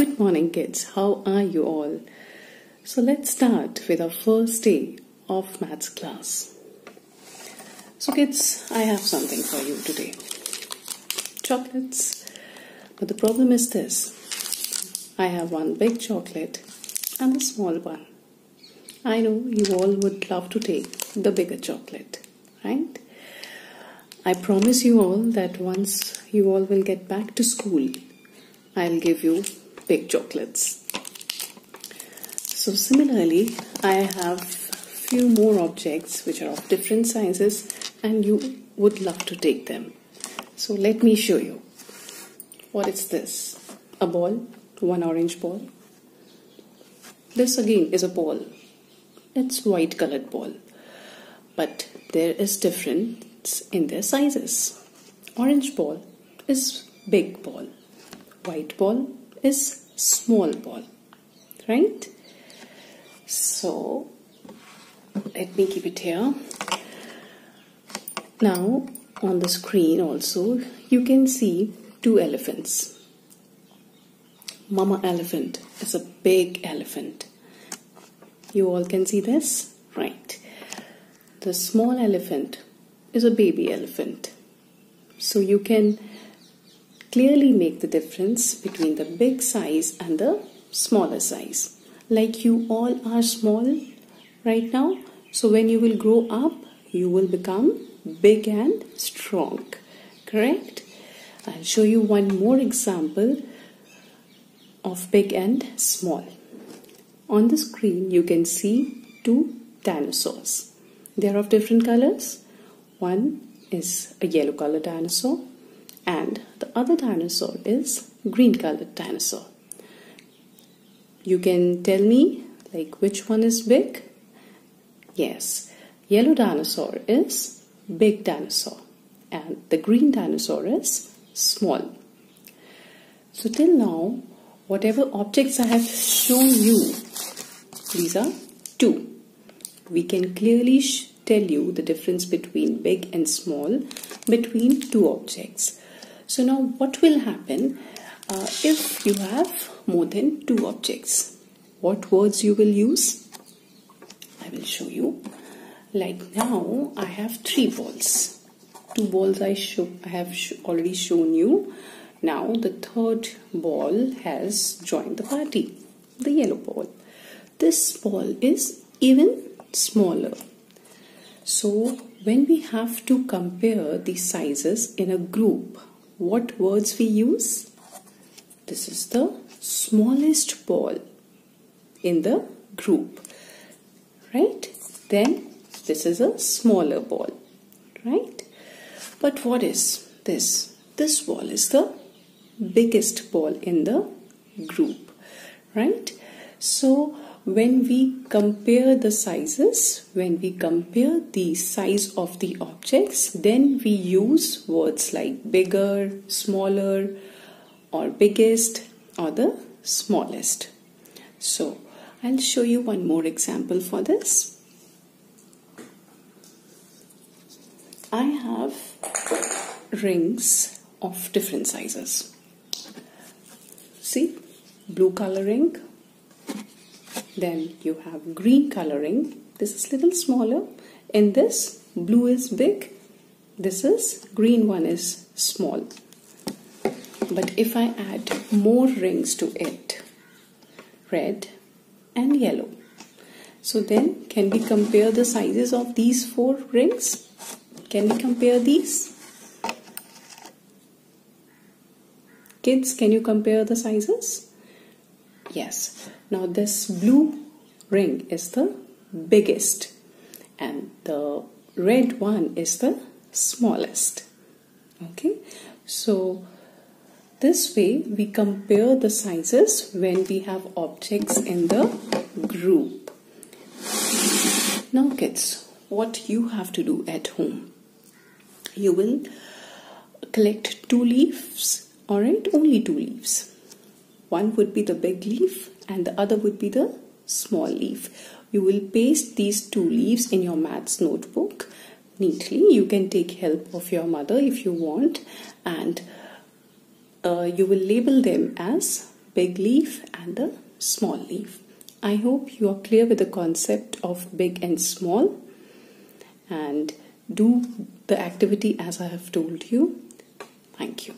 Good morning, kids. How are you all? So, let's start with our first day of maths class. So, kids, I have something for you today chocolates. But the problem is this I have one big chocolate and a small one. I know you all would love to take the bigger chocolate, right? I promise you all that once you all will get back to school, I'll give you big chocolates. So similarly, I have few more objects which are of different sizes and you would love to take them. So let me show you. What is this? A ball, one orange ball. This again is a ball. It's white colored ball. But there is difference in their sizes. Orange ball is big ball. White ball is small ball. Right? So let me keep it here. Now on the screen also you can see two elephants. Mama elephant is a big elephant. You all can see this? Right. The small elephant is a baby elephant. So you can clearly make the difference between the big size and the smaller size. Like you all are small right now. So when you will grow up, you will become big and strong. Correct? I'll show you one more example of big and small. On the screen, you can see two dinosaurs. They are of different colors. One is a yellow colored dinosaur and the other dinosaur is green colored dinosaur. You can tell me like which one is big? Yes, yellow dinosaur is big dinosaur and the green dinosaur is small. So till now, whatever objects I have shown you, these are two. We can clearly tell you the difference between big and small between two objects. So now what will happen uh, if you have more than two objects? What words you will use? I will show you like now I have three balls two balls I show I have sh already shown you now the third ball has joined the party the yellow ball this ball is even smaller so when we have to compare the sizes in a group what words we use this is the smallest ball in the group right then this is a smaller ball, right? But what is this? This ball is the biggest ball in the group, right? So when we compare the sizes, when we compare the size of the objects, then we use words like bigger, smaller, or biggest, or the smallest. So I'll show you one more example for this. I have rings of different sizes. See, blue coloring. Then you have green coloring. This is little smaller. In this, blue is big. This is green one is small. But if I add more rings to it, red and yellow. So then, can we compare the sizes of these four rings? Can we compare these? Kids, can you compare the sizes? Yes. Now this blue ring is the biggest and the red one is the smallest. Okay. So this way we compare the sizes when we have objects in the group. Now kids, what you have to do at home you will collect two leaves all right only two leaves one would be the big leaf and the other would be the small leaf you will paste these two leaves in your maths notebook neatly you can take help of your mother if you want and uh, you will label them as big leaf and the small leaf. I hope you are clear with the concept of big and small and do the activity as I have told you. Thank you.